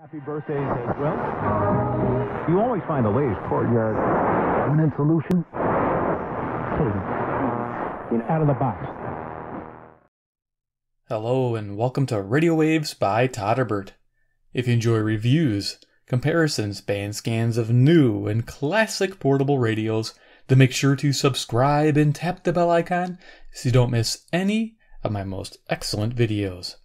Happy birthdays as well. You always find the latest courtyard permanent solution. Cadence. Out of the box. Hello and welcome to Radio Waves by Todderbert. If you enjoy reviews, comparisons, band scans of new and classic portable radios, then make sure to subscribe and tap the bell icon so you don't miss any of my most excellent videos.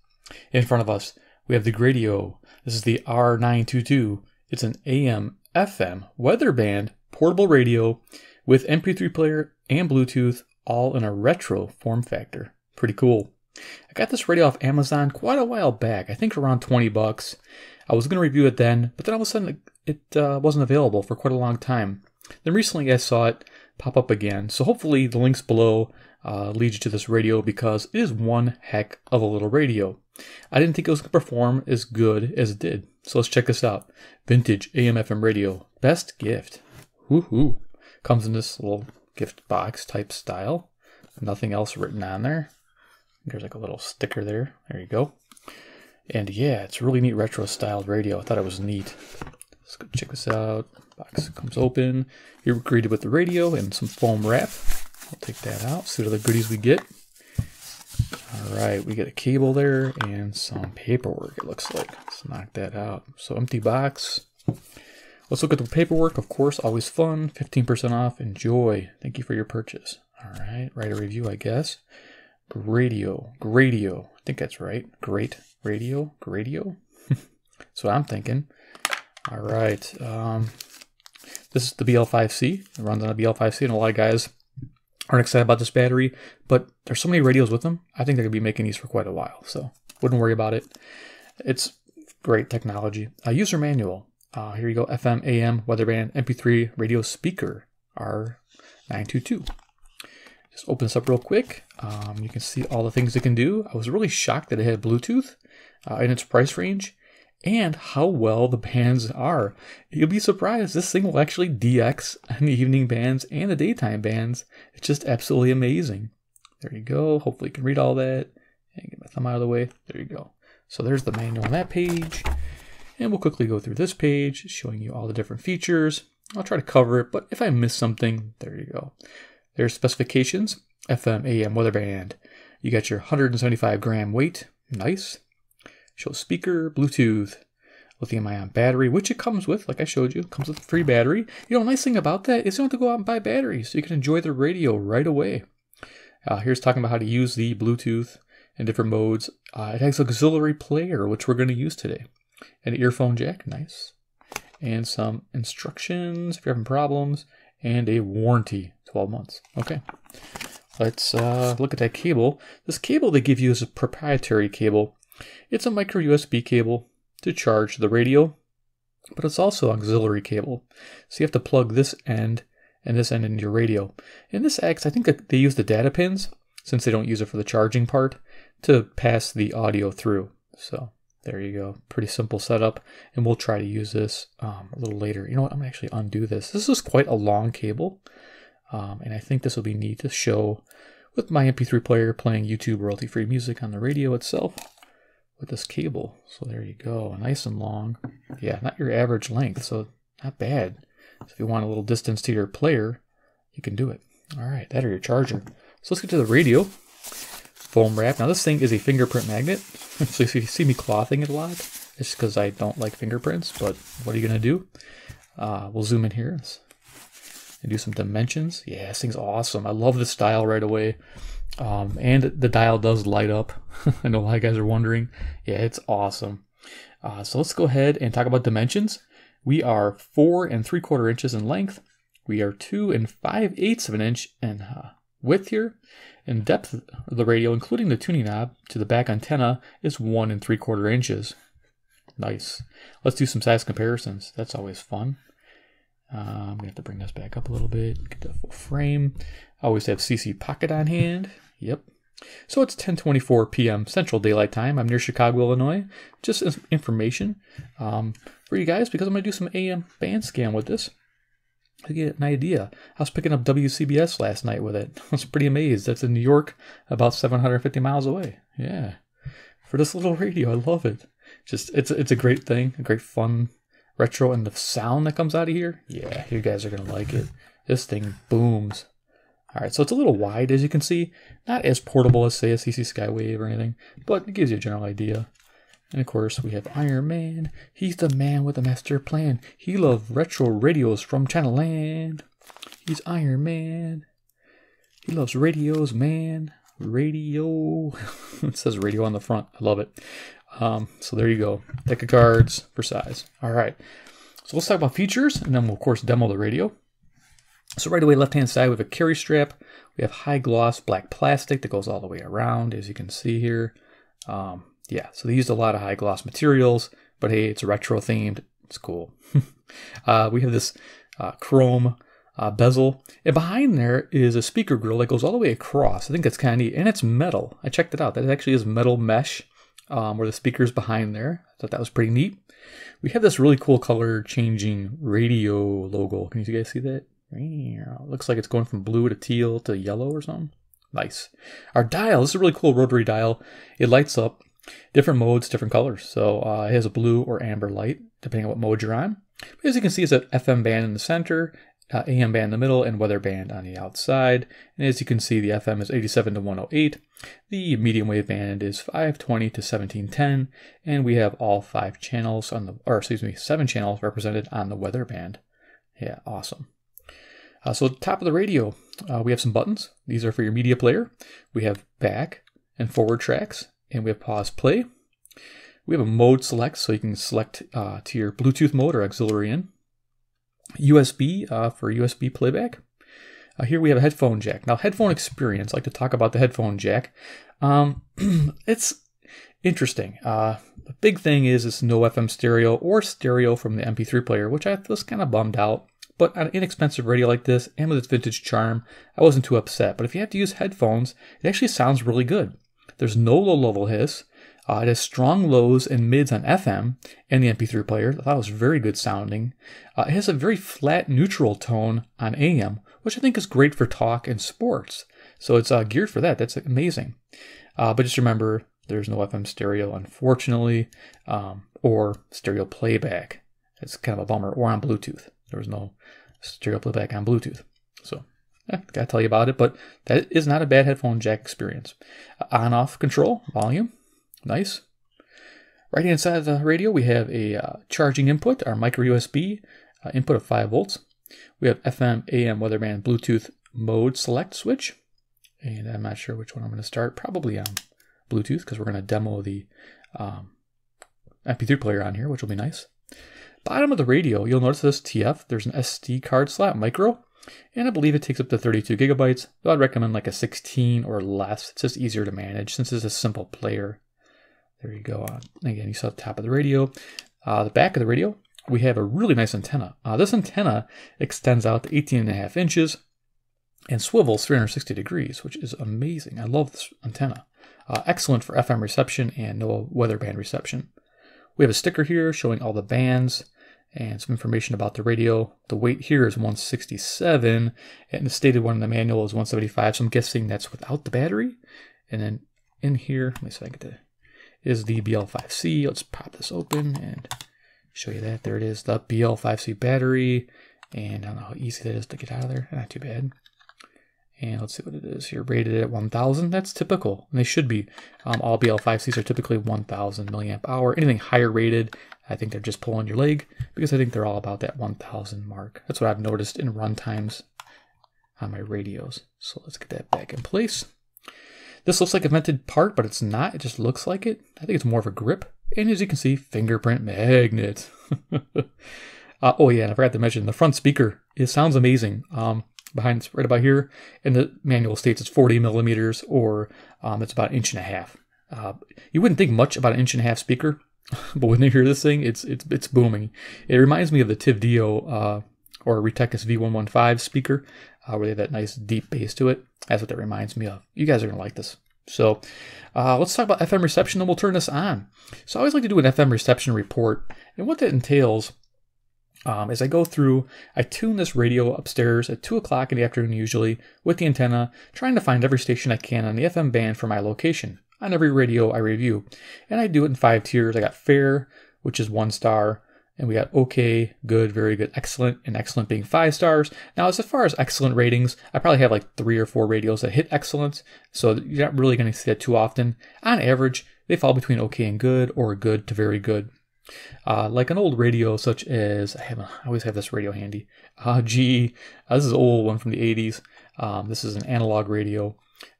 In front of us, we have the Greadio. This is the R922. It's an AM FM weather band portable radio with MP3 player and Bluetooth all in a retro form factor. Pretty cool. I got this radio off Amazon quite a while back. I think around 20 bucks. I was going to review it then, but then all of a sudden it uh, wasn't available for quite a long time. Then recently I saw it pop up again. So hopefully the links below uh, lead you to this radio because it is one heck of a little radio. I didn't think it was going to perform as good as it did. So let's check this out. Vintage AM FM radio. Best gift. Woohoo. Comes in this little gift box type style. Nothing else written on there. There's like a little sticker there. There you go. And yeah, it's a really neat retro styled radio. I thought it was neat. Let's go check this out. Box comes open. You're greeted with the radio and some foam wrap. I'll take that out, see what other goodies we get. All right, we get a cable there and some paperwork, it looks like. Let's knock that out. So empty box. Let's look at the paperwork, of course, always fun. 15% off, enjoy. Thank you for your purchase. All right, write a review, I guess. Radio, Greadio, I think that's right. Great radio, Greadio. what I'm thinking. All right, um, this is the BL5C. It runs on a BL5C, and a lot of guys aren't excited about this battery, but there's so many radios with them. I think they're to be making these for quite a while, so wouldn't worry about it. It's great technology. A user manual. Uh, here you go FM, AM, weatherband, MP3, radio speaker, R922. Just open this up real quick. Um, you can see all the things it can do. I was really shocked that it had Bluetooth uh, in its price range and how well the bands are. You'll be surprised, this thing will actually DX in the evening bands and the daytime bands. It's just absolutely amazing. There you go. Hopefully you can read all that. And get my thumb out of the way. There you go. So there's the manual on that page. And we'll quickly go through this page, showing you all the different features. I'll try to cover it, but if I miss something, there you go. There's specifications, FM, AM, weather band. You got your 175 gram weight. Nice. Show speaker, Bluetooth, lithium ion battery, which it comes with, like I showed you, comes with a free battery. You know, nice thing about that is you don't have to go out and buy batteries, so you can enjoy the radio right away. Uh, here's talking about how to use the Bluetooth in different modes. Uh, it has auxiliary player, which we're going to use today. An earphone jack, nice. And some instructions if you're having problems, and a warranty, 12 months. Okay, let's uh, look at that cable. This cable they give you is a proprietary cable it's a micro USB cable to charge the radio, but it's also an auxiliary cable. So you have to plug this end and this end into your radio. And this acts, I think they use the data pins, since they don't use it for the charging part, to pass the audio through. So there you go. Pretty simple setup. And we'll try to use this um, a little later. You know what? I'm going to actually undo this. This is quite a long cable. Um, and I think this will be neat to show with my MP3 player playing YouTube royalty free music on the radio itself with this cable. So there you go, nice and long. Yeah, not your average length, so not bad. So if you want a little distance to your player, you can do it. All right, that or your charger. So let's get to the radio. Foam wrap. Now this thing is a fingerprint magnet. so if you see me clothing it a lot, it's because I don't like fingerprints, but what are you gonna do? Uh, we'll zoom in here and do some dimensions. Yeah, this thing's awesome. I love the style right away. Um, and the dial does light up. I know a lot of guys are wondering. Yeah, it's awesome. Uh, so let's go ahead and talk about dimensions. We are four and three quarter inches in length. We are two and five eighths of an inch in uh, width here. And depth of the radio, including the tuning knob to the back antenna, is one and three quarter inches. Nice. Let's do some size comparisons. That's always fun. Uh, I'm gonna have to bring this back up a little bit, get the full frame. I always have CC Pocket on hand. Yep. So it's 10:24 p.m. Central Daylight Time. I'm near Chicago, Illinois. Just information um, for you guys because I'm gonna do some AM band scan with this to get an idea. I was picking up WCBS last night with it. I was pretty amazed. That's in New York, about 750 miles away. Yeah. For this little radio, I love it. just it's it's a great thing, a great fun retro, and the sound that comes out of here, yeah, you guys are gonna like it. This thing booms. All right, so it's a little wide as you can see, not as portable as say a CC Skywave or anything, but it gives you a general idea. And of course, we have Iron Man. He's the man with the master plan. He loves retro radios from Channel Land. He's Iron Man. He loves radios, man. Radio. it says radio on the front. I love it. Um, so there you go. Deck of cards for size. All right. So let's talk about features, and then we'll, of course, demo the radio. So right away, left-hand side, we have a carry strap. We have high gloss black plastic that goes all the way around, as you can see here. Um, yeah, so they used a lot of high gloss materials, but hey, it's retro themed. It's cool. uh, we have this uh, chrome uh, bezel, and behind there is a speaker grill that goes all the way across. I think that's kind of neat, and it's metal. I checked it out. That actually is metal mesh, um, where the speaker's behind there. I thought that was pretty neat. We have this really cool color changing radio logo. Can you guys see that? Looks like it's going from blue to teal to yellow or something. Nice. Our dial, this is a really cool rotary dial. It lights up different modes, different colors. So uh, it has a blue or amber light, depending on what mode you're on. But as you can see, it's an FM band in the center, uh, AM band in the middle, and weather band on the outside. And as you can see, the FM is 87 to 108. The medium wave band is 520 to 1710, and we have all five channels on the, or excuse me, seven channels represented on the weather band. Yeah, awesome. Uh, so top of the radio, uh, we have some buttons. These are for your media player. We have back and forward tracks, and we have pause play. We have a mode select, so you can select uh, to your Bluetooth mode or auxiliary in. USB uh, for USB playback. Uh, here we have a headphone jack. Now, headphone experience, I like to talk about the headphone jack. Um, it's interesting. Uh, the big thing is it's no FM stereo or stereo from the MP3 player, which I was kind of bummed out. But on an inexpensive radio like this and with its vintage charm, I wasn't too upset. But if you have to use headphones, it actually sounds really good. There's no low level hiss. Uh, it has strong lows and mids on FM and the MP3 player. I thought was very good sounding. Uh, it has a very flat neutral tone on AM, which I think is great for talk and sports. So it's uh, geared for that. That's amazing. Uh, but just remember, there's no FM stereo, unfortunately, um, or stereo playback. It's kind of a bummer, or on Bluetooth. There was no stereo playback on Bluetooth. So, yeah, gotta tell you about it, but that is not a bad headphone jack experience. On off control, volume, nice. Right hand side of the radio, we have a uh, charging input, our micro USB uh, input of 5 volts. We have FM, AM, Weather band, Bluetooth mode select switch. And I'm not sure which one I'm going to start. Probably on Bluetooth because we're going to demo the um, MP3 player on here, which will be nice. Bottom of the radio, you'll notice this TF, there's an SD card slot, micro, and I believe it takes up to 32 gigabytes, though I'd recommend like a 16 or less. It's just easier to manage since it's a simple player. There you go. Uh, again, you saw the top of the radio. Uh, the back of the radio, we have a really nice antenna. Uh, this antenna extends out to 18 and a half inches and swivels 360 degrees, which is amazing. I love this antenna. Uh, excellent for FM reception and no weather band reception. We have a sticker here showing all the bands and some information about the radio. The weight here is 167, and the stated one in the manual is 175. So I'm guessing that's without the battery. And then in here, let me see if I get to, is the BL5C. Let's pop this open and show you that. There it is, the BL5C battery. And I don't know how easy that is to get out of there. Not too bad. And let's see what it is here. Rated at 1000. That's typical. And they should be. Um, all BL5Cs are typically 1000 milliamp hour. Anything higher rated, I think they're just pulling your leg because I think they're all about that 1000 mark. That's what I've noticed in run times on my radios. So let's get that back in place. This looks like a vented part, but it's not. It just looks like it. I think it's more of a grip. And as you can see, fingerprint magnet. uh, oh yeah, and I forgot to mention the front speaker. It sounds amazing. Um, behind right about here, and the manual states it's 40 millimeters or um, it's about an inch and a half. Uh, you wouldn't think much about an inch and a half speaker, but when you hear this thing, it's it's it's booming. It reminds me of the TIV uh, or Retekess V115 speaker, uh, where they have that nice deep bass to it. That's what that reminds me of. You guys are gonna like this. So uh, let's talk about FM reception, and we'll turn this on. So I always like to do an FM reception report, and what that entails um, as I go through, I tune this radio upstairs at 2 o'clock in the afternoon, usually, with the antenna, trying to find every station I can on the FM band for my location. On every radio I review. And I do it in five tiers. I got fair, which is one star, and we got okay, good, very good, excellent, and excellent being five stars. Now, as far as excellent ratings, I probably have like three or four radios that hit excellence, so you're not really going to see that too often. On average, they fall between okay and good, or good to very good. Uh, like an old radio, such as I have, I always have this radio handy. Uh, G, uh, this is an old one from the 80s. Um, this is an analog radio.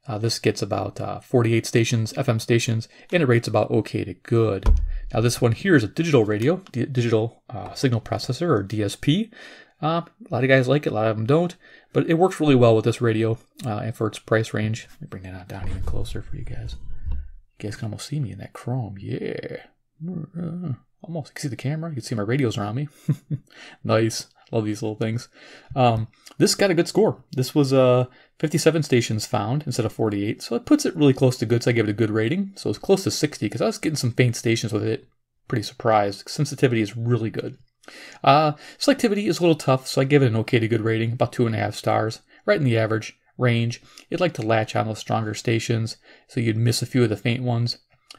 Uh, this gets about uh, 48 stations, FM stations, and it rates about okay to good. Now this one here is a digital radio, digital uh, signal processor or DSP. Uh, a lot of guys like it, a lot of them don't, but it works really well with this radio uh, and for its price range. Let me bring that down even closer for you guys. You guys can almost see me in that chrome. Yeah. Almost. You can see the camera. You can see my radios around me. nice. Love these little things. Um, this got a good score. This was uh, 57 stations found instead of 48, so it puts it really close to good. So I give it a good rating. So it's close to 60 because I was getting some faint stations with it. Pretty surprised. Sensitivity is really good. Uh, selectivity is a little tough, so I give it an okay to good rating, about two and a half stars, right in the average range. It'd like to latch on those stronger stations, so you'd miss a few of the faint ones.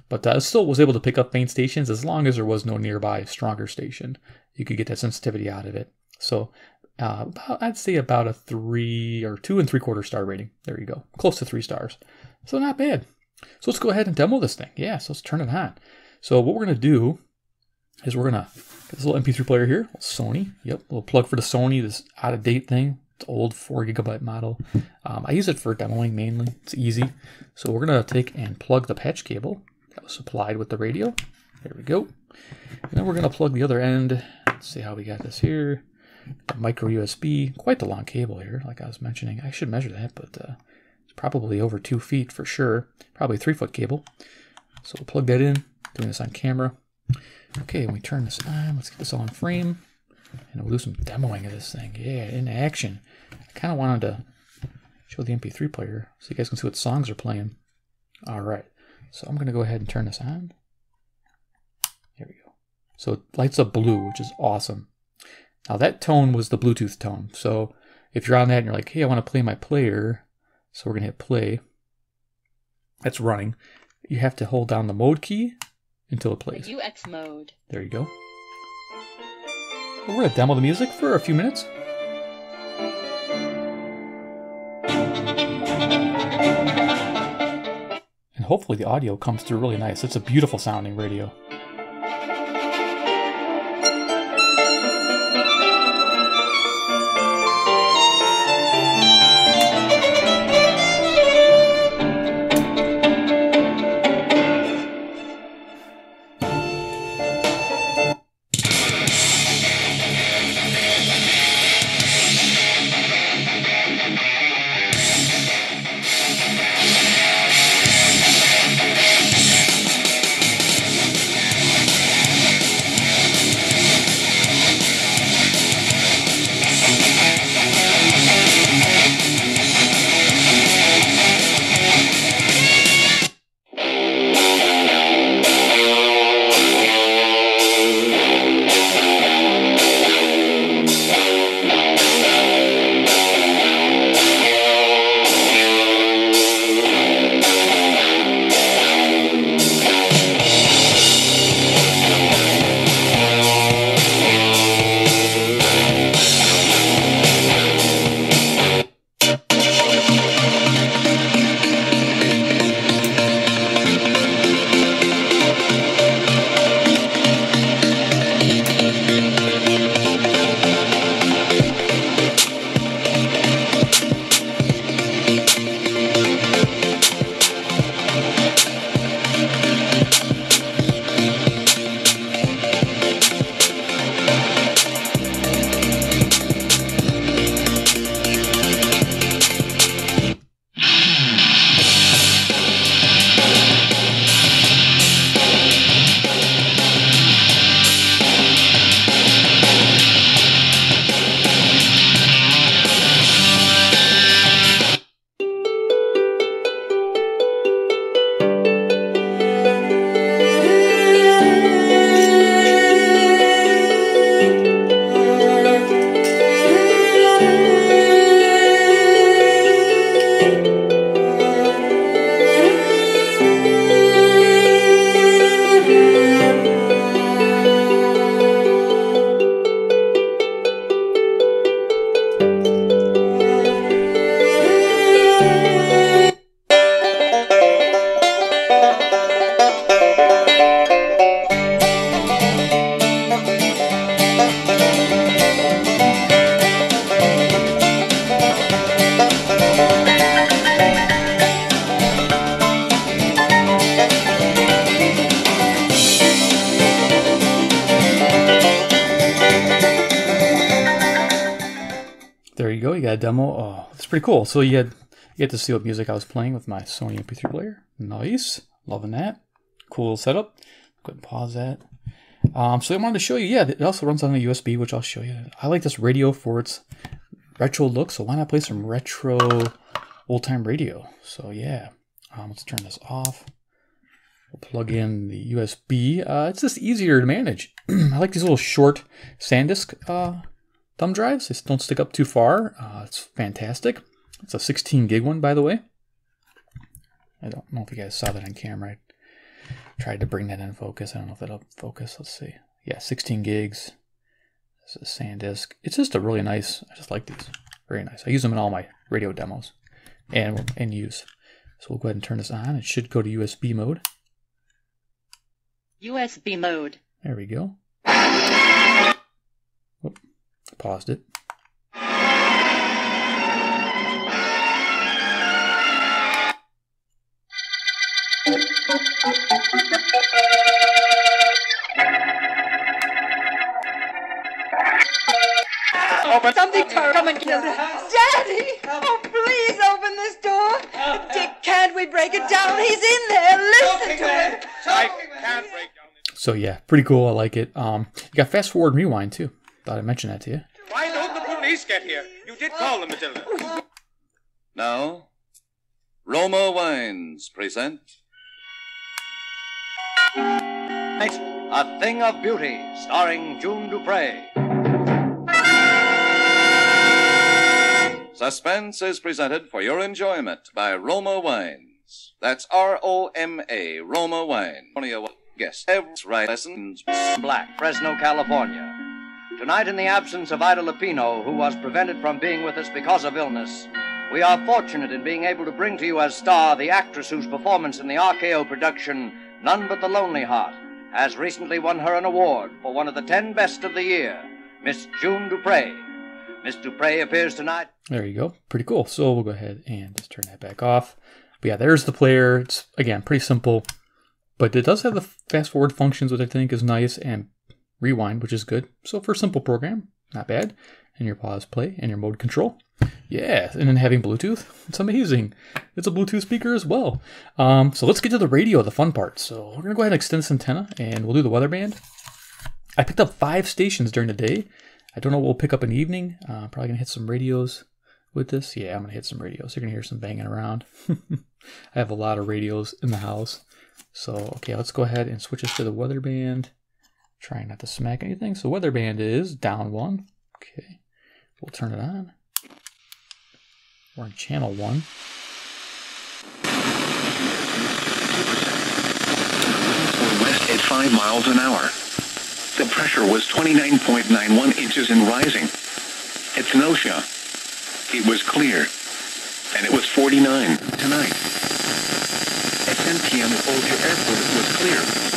But uh, still was able to pick up faint stations as long as there was no nearby stronger station. You could get that sensitivity out of it. So uh, I'd say about a three or two and three quarter star rating. There you go. Close to three stars. So not bad. So let's go ahead and demo this thing. Yeah, so let's turn it on. So what we're going to do is we're going to get this little MP3 player here. Sony. Yep, little plug for the Sony, this out of date thing. It's old four gigabyte model. Um, I use it for demoing mainly. It's easy. So we're going to take and plug the patch cable that was supplied with the radio. There we go. And then we're going to plug the other end. Let's see how we got this here micro USB, quite the long cable here, like I was mentioning. I should measure that, but uh, it's probably over two feet for sure. Probably three foot cable. So we'll plug that in, doing this on camera. Okay, we turn this on, let's get this all in frame. And we'll do some demoing of this thing. Yeah, in action. I kind of wanted to show the MP3 player so you guys can see what songs are playing. All right, so I'm going to go ahead and turn this on. Here we go. So it lights up blue, which is awesome. Now that tone was the Bluetooth tone. So if you're on that and you're like, hey, I want to play my player, so we're going to hit play. That's running. You have to hold down the mode key until it plays. AUX mode. There you go. We're going to demo the music for a few minutes. And hopefully the audio comes through really nice. It's a beautiful sounding radio. Demo. Oh, it's pretty cool. So you had you get to see what music I was playing with my Sony MP3 player. Nice, loving that. Cool setup. Go ahead and pause that. Um, so I wanted to show you. Yeah, it also runs on a USB, which I'll show you. I like this radio for its retro look. So why not play some retro old time radio? So yeah, um, let's turn this off. We'll plug in the USB. Uh, it's just easier to manage. I like these little short SanDisk uh, thumb drives. They don't stick up too far. Uh, it's fantastic. It's a 16 gig one, by the way. I don't know if you guys saw that on camera. I tried to bring that in focus. I don't know if that'll focus. Let's see. Yeah, 16 gigs. This is SanDisk. It's just a really nice. I just like these. Very nice. I use them in all my radio demos and and use. So we'll go ahead and turn this on. It should go to USB mode. USB mode. There we go. Oop, paused it. Open. Somebody come and kill her. Daddy! Oh, please open this door. Dick, can't we break it down? He's in there. Listen to him. I can't break down. So yeah, pretty cool. I like it. Um, you got fast forward and rewind too. Thought I'd mention that to you. Why don't the police get here? You did call them, Matilda. Now, Roma Wines present A Thing of Beauty, starring June Duprez. Suspense is presented for your enjoyment by Roma Wines. That's R O M A, Roma Wine. Only a guest. Right lessons. Black, Fresno, California. Tonight, in the absence of Ida Lupino, who was prevented from being with us because of illness, we are fortunate in being able to bring to you as star the actress whose performance in the RKO production, None But the Lonely Heart, has recently won her an award for one of the ten best of the year, Miss June Duprez. Miss Duprez appears tonight. There you go. Pretty cool. So we'll go ahead and just turn that back off. But yeah, there's the player. It's again pretty simple, but it does have the fast forward functions, which I think is nice, and rewind, which is good. So for a simple program, not bad. And your pause play and your mode control. Yeah, and then having Bluetooth, it's amazing. It's a Bluetooth speaker as well. Um, so let's get to the radio, the fun part. So we're gonna go ahead and extend this antenna, and we'll do the weather band. I picked up five stations during the day. I don't know what we'll pick up in the evening. Uh, probably gonna hit some radios with this. Yeah, I'm gonna hit some radios. You're gonna hear some banging around. I have a lot of radios in the house. So okay, let's go ahead and switch this to the weather band. Trying not to smack anything. So weather band is down one. Okay, we'll turn it on. We're in channel one. west at 5 miles an hour. The pressure was 29.91 inches and rising. At Kenosha, it was clear, and it was 49 tonight. At 10 p.m. Old Airport, was clear.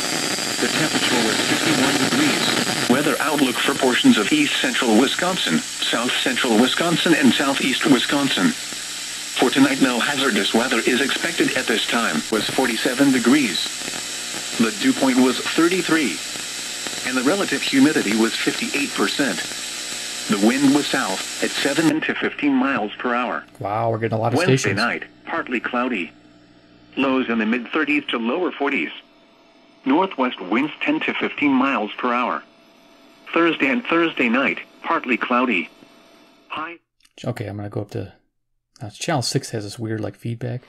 The temperature was 51 degrees. Weather outlook for portions of east central Wisconsin, south central Wisconsin, and southeast Wisconsin. For tonight, no hazardous weather is expected at this time. Was 47 degrees. The dew point was 33, and the relative humidity was 58%. The wind was south at 7 to 15 miles per hour. Wow, we're getting a lot of Wednesday stations. night, partly cloudy. Lows in the mid 30s to lower 40s. Northwest winds 10 to 15 miles per hour. Thursday and Thursday night, partly cloudy. High Okay, I'm gonna go up to uh, channel six has this weird like feedback.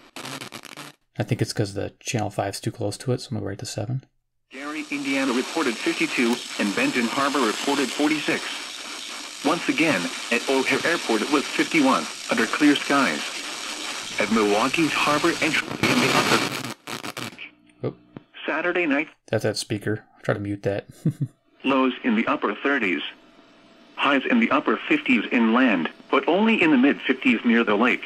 I think it's because the channel 5 is too close to it, so I'm gonna go right to seven. Gary, Indiana reported 52, and Benton Harbor reported 46. Once again, at O'Hare Airport it was 51, under clear skies. At Milwaukee's harbor entry in the upper... Saturday night, That's that speaker. I'll try to mute that. lows in the upper 30s. Highs in the upper 50s inland, but only in the mid 50s near the lake.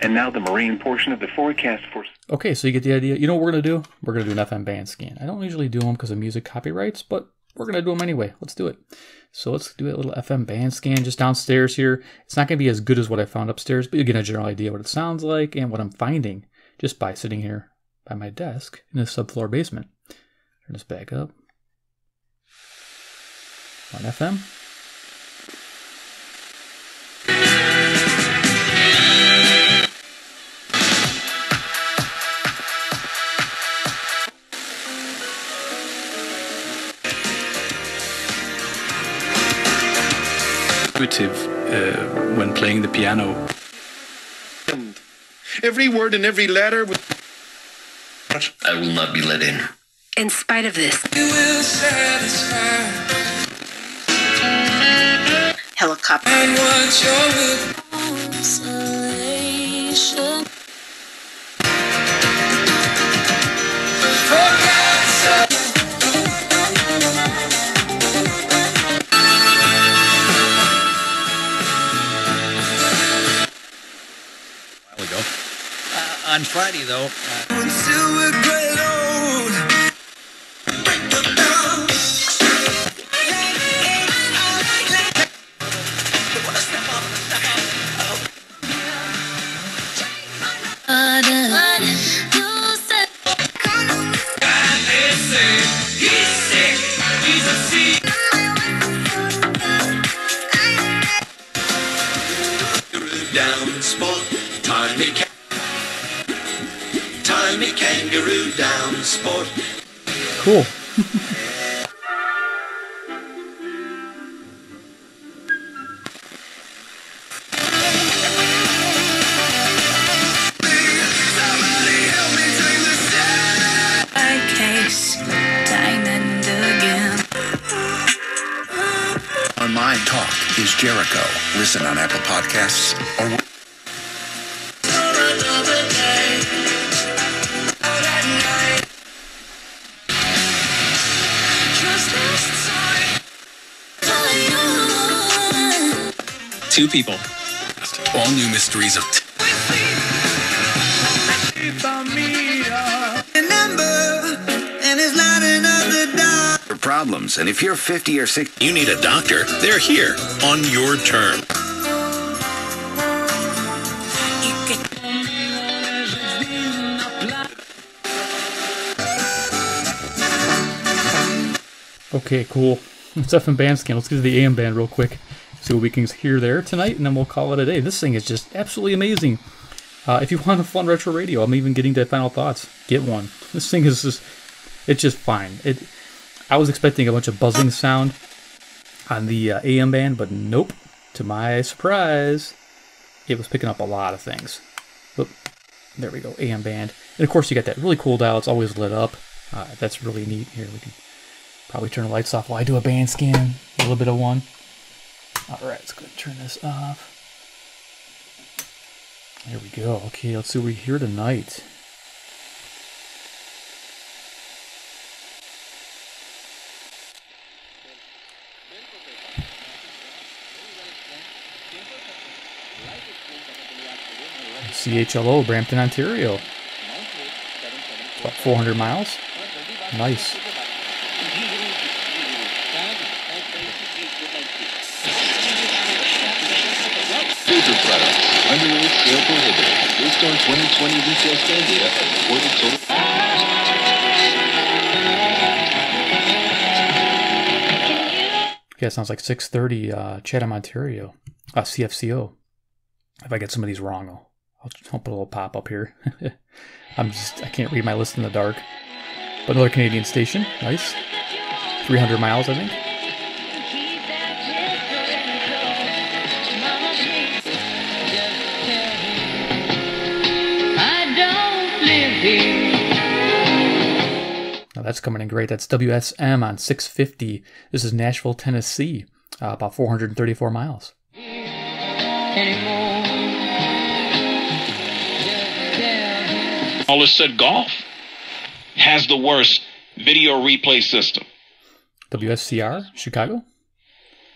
And now the marine portion of the forecast for... okay, so you get the idea. You know what we're gonna do? We're gonna do an FM band scan. I don't usually do them because of music copyrights, but we're gonna do them anyway. Let's do it. So let's do a little FM band scan just downstairs here. It's not gonna be as good as what I found upstairs, but you get a general idea what it sounds like and what I'm finding just by sitting here by my desk in the subfloor basement. Turn this back up. On FM. Intuitive uh, when playing the piano. Every word and every letter. Was... I will not be let in. In spite of this, helicopter. while ago. Uh, on Friday, though. Uh, Down Talk is Jericho. Listen on Apple Podcasts or. Two people. All new mysteries of. Problems, and if you're 50 or 60, you need a doctor. They're here on your term. Okay, cool. It's FM band scan. Let's get to the AM band real quick. See what we can hear there tonight, and then we'll call it a day. This thing is just absolutely amazing. Uh, if you want a fun retro radio, I'm even getting to final thoughts. Get one. This thing is just, it's just fine. It. I was expecting a bunch of buzzing sound on the uh, AM band, but nope. To my surprise, it was picking up a lot of things. Oop, there we go, AM band. And of course, you got that really cool dial. It's always lit up. Uh, that's really neat. Here we can probably turn the lights off while I do a band scan. A little bit of one. All right, let's go and turn this off. There we go. Okay, let's see what we hear tonight. CHLO, Brampton, Ontario. About 400 miles. Nice. Filter products. Underway sale prohibited. Based on 2020 retail scan data reported total. Yeah, it sounds like 630 uh, Chatham, Ontario. Uh, CFCO. If I get some of these wrong, I'll, I'll, I'll put a little pop up here. I'm just, I can't read my list in the dark. But another Canadian station. Nice. 300 miles, I think. Now that's coming in great. That's WSM on 650. This is Nashville, Tennessee. Uh, about 434 miles. Wallace said golf has the worst video replay system. WSCR, Chicago.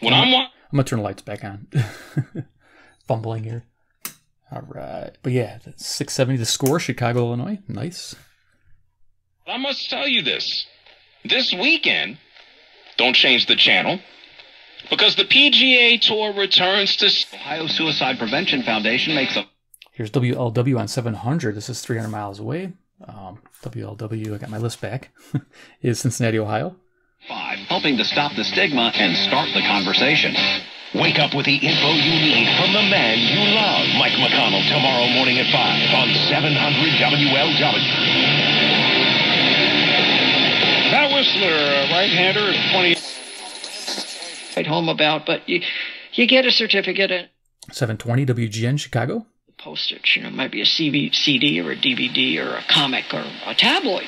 When I'm wa- I'm gonna turn the lights back on. Fumbling here. All right, but yeah, 670 the score, Chicago, Illinois. Nice. I must tell you this. This weekend, don't change the channel because the PGA Tour returns to Ohio Suicide Prevention Foundation makes a Here's WLW on 700. This is 300 miles away. Um, WLW, I got my list back, is Cincinnati, Ohio. five, helping to stop the stigma and start the conversation. Wake up with the info you need from the man you love. Mike McConnell tomorrow morning at 5 on 700 WLW. Matt Whistler, right-hander, is 20. write home about, but you, You get a certificate At- 720 WGN Chicago. Postage. You know, it might be a CV, CD or a DVD or a comic or a tabloid.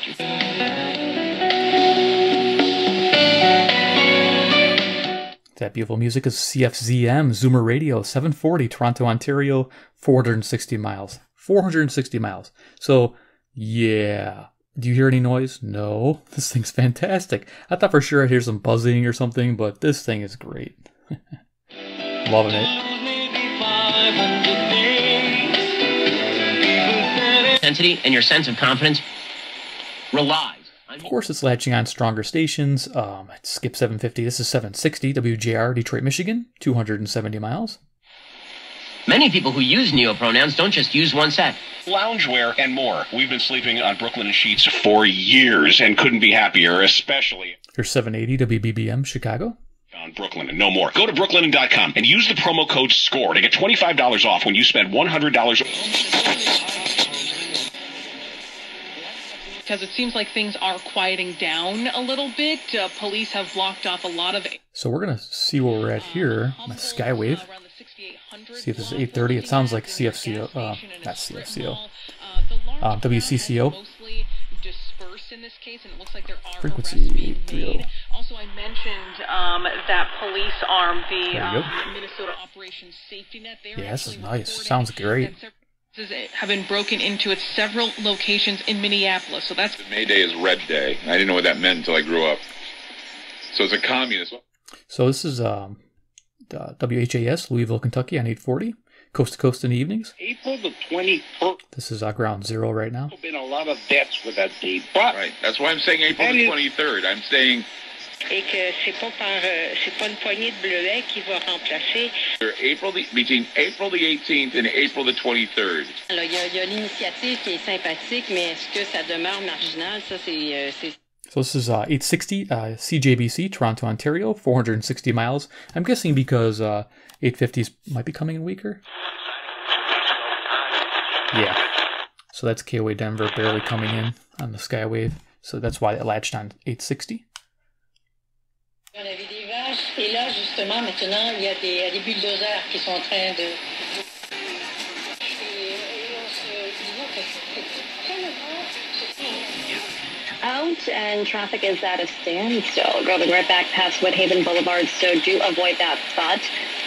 That beautiful music is CFZM Zoomer Radio 740 Toronto, Ontario, 460 miles. 460 miles. So, yeah. Do you hear any noise? No. This thing's fantastic. I thought for sure I'd hear some buzzing or something, but this thing is great. Loving it. Intensity and your sense of confidence relies. Of course, it's latching on stronger stations. Um, Skip 750. This is 760 WJR, Detroit, Michigan, 270 miles. Many people who use neopronouns don't just use one set. Loungewear and more. We've been sleeping on Brooklinen sheets for years and couldn't be happier, especially Here's 780 WBBM, Chicago. on Brooklinen and no more. Go to brooklinen.com and use the promo code SCORE to get $25 off when you spend $100. Because it seems like things are quieting down a little bit. Uh, police have blocked off a lot of. So we're gonna see where we're at here. My Skywave. See if this is 830. It sounds like CFCO. Uh, not CFCO. Uh, WCCO. dispersed in this case, and it looks like there are Frequency arrests being 830. made. Also, I mentioned um, that police arm, the um. Minnesota Operation Safety Net. They Yeah, this is nice. Sounds great. Reporting have been broken into at several locations in Minneapolis. So that's May Day is Red Day. I didn't know what that meant until I grew up. So it's a communist. So this is um, uh, WHAS, Louisville, Kentucky, on 840, coast to coast in the evenings. April the 21st. This is uh, ground zero right now. Been a lot of deaths with that date. But Right. That's why I'm saying April the 23rd. I'm saying et que c'est pas par euh, c'est pas une poignée de bleuets qui va remplacer. April the, between April the 18th and April the 23rd. Alors, il y a, il y a l'initiative qui est sympathique, mais est-ce que ça demeure marginal? Ça, c'est euh, c'est So this is uh, 860 uh, CJBC, Toronto, Ontario, 460 miles. I'm guessing because uh, 850s might be coming in weaker. Yeah. So that's KOA Denver barely coming in on the Skywave. So that's why it latched on 860. On avait des vaches, et là, justement, maintenant, il y a des, des bulldozers qui sont en train de. Out and traffic is at a standstill, going right back past Woodhaven Boulevard, so do avoid that spot.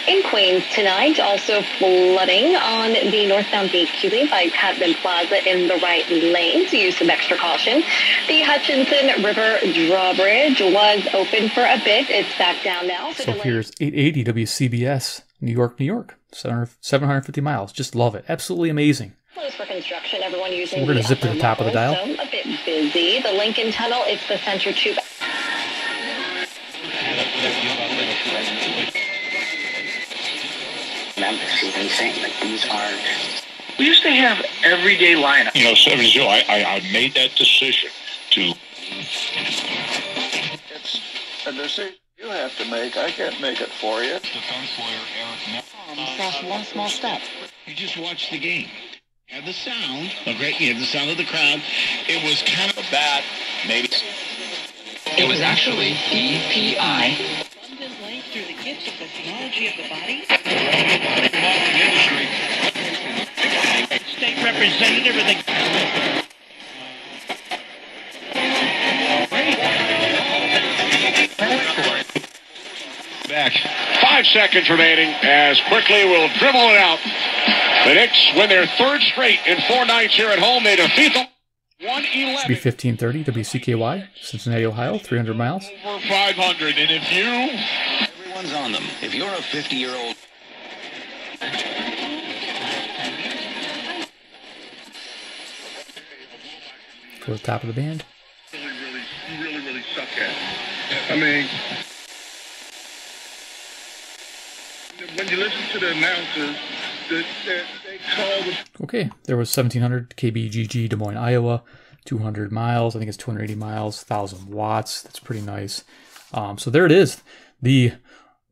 In Queens tonight, also flooding on the northbound BQE by Cadman Plaza in the right lane, so use some extra caution. The Hutchinson River drawbridge was open for a bit. It's back down now. So here's 880 WCBS, New York, New York, 700 750 miles. Just love it. Absolutely amazing. Closed for construction. Everyone using So we're gonna zip to the top of the dial. So a bit busy. The Lincoln Tunnel, it's the center tube. Remember, see, they saying that these are. We used to have everyday lineup. You know, 7 0, I, I, I made that decision to. It's a decision you have to make. I can't make it for you. Defense lawyer Eric Cross one small step. You just watched the game. You had the sound. Oh, great. You had the sound of the crowd. It was kind of a bad, maybe. It was actually EPI. abundant light through the gifts of the theology of the body. State representative of the. Back. Five seconds remaining as quickly we'll dribble it out. The Knicks win their third straight in four nights here at home. They defeat them Should be 1530 WCKY, Cincinnati, Ohio, 300 miles. over 500. And if you Everyone's on them. If you're a 50 year old. Go to the top of the band. really, really, really, really suck at. I mean, when you listen to the announcers, the, they, they call the Okay, there was 1700 KBGG, Des Moines, Iowa, 200 miles. I think it's 280 miles, 1000 watts. That's pretty nice. Um, so there it is. The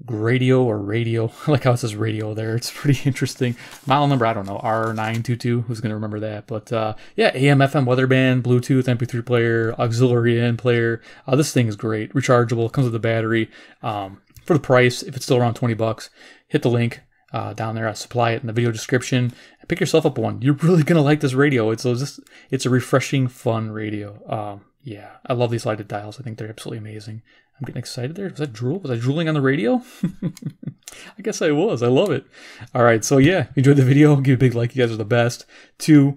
radio or radio, like how it says radio there. It's pretty interesting. Model number, I don't know, R922. Who's going to remember that? But uh, yeah, AM, FM, weather band, Bluetooth, MP3 player, auxiliary in player. Uh, this thing is great. Rechargeable, comes with a battery. Um, for the price. If it's still around 20 bucks, hit the link uh, down there. I'll supply it in the video description. Pick yourself up one. You're really gonna like this radio. It's just it's a refreshing, fun radio. Um, yeah, I love these lighted dials. I think they're absolutely amazing. I'm getting excited there. Was that drool? Was I drooling on the radio? I guess I was. I love it. All right. So yeah, enjoyed the video. Give a big like. You guys are the best. Two,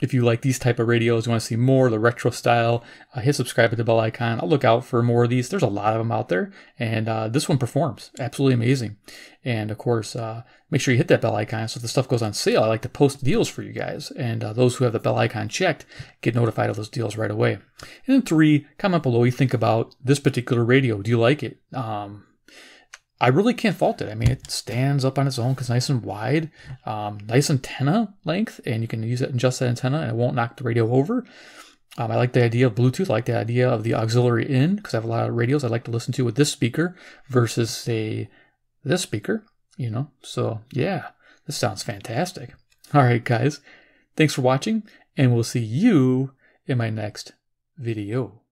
if you like these type of radios, you want to see more the retro style, uh, hit subscribe with the bell icon. I'll look out for more of these. There's a lot of them out there, and uh, this one performs absolutely amazing. And of course, uh, make sure you hit that bell icon so if the stuff goes on sale. I like to post deals for you guys, and uh, those who have the bell icon checked get notified of those deals right away. And then three, comment below you think about this particular radio. Do you like it? Um, I really can't fault it. I mean, it stands up on its own because it's nice and wide, um, nice antenna length, and you can use it adjust that antenna and it won't knock the radio over. Um, I like the idea of Bluetooth. I like the idea of the auxiliary in because I have a lot of radios I like to listen to with this speaker versus say this speaker. You know, so yeah, this sounds fantastic. All right, guys, thanks for watching, and we'll see you in my next video.